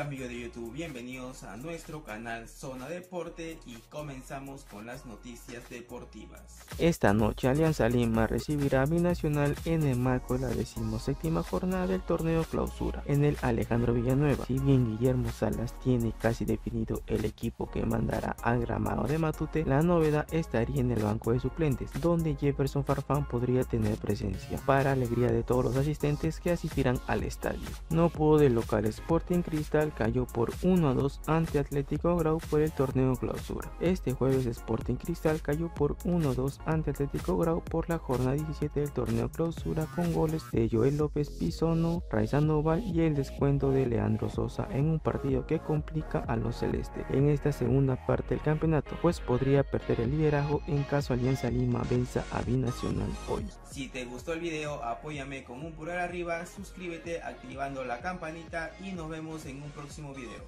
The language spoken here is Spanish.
amigos de YouTube, bienvenidos a nuestro canal Zona Deporte y comenzamos con las noticias deportivas. Esta noche Alianza Lima recibirá a Binacional en el marco de la decimoséptima jornada del torneo clausura en el Alejandro Villanueva. Si bien Guillermo Salas tiene casi definido el equipo que mandará al gramado de Matute, la novedad estaría en el banco de suplentes, donde Jefferson Farfán podría tener presencia, para alegría de todos los asistentes que asistirán al estadio. No pudo del local Sporting Cristal cayó por 1 a 2 ante Atlético Grau por el torneo clausura. Este jueves Sporting Cristal cayó por 1 a 2 ante Atlético Grau por la jornada 17 del torneo clausura con goles de Joel López Pisono, Raiza Noval y el descuento de Leandro Sosa en un partido que complica a los celestes en esta segunda parte del campeonato, pues podría perder el liderazgo en caso Alianza Lima venza a Binacional hoy. Si te gustó el video, apóyame con un pulgar arriba, suscríbete activando la campanita y nos vemos en un próximo video.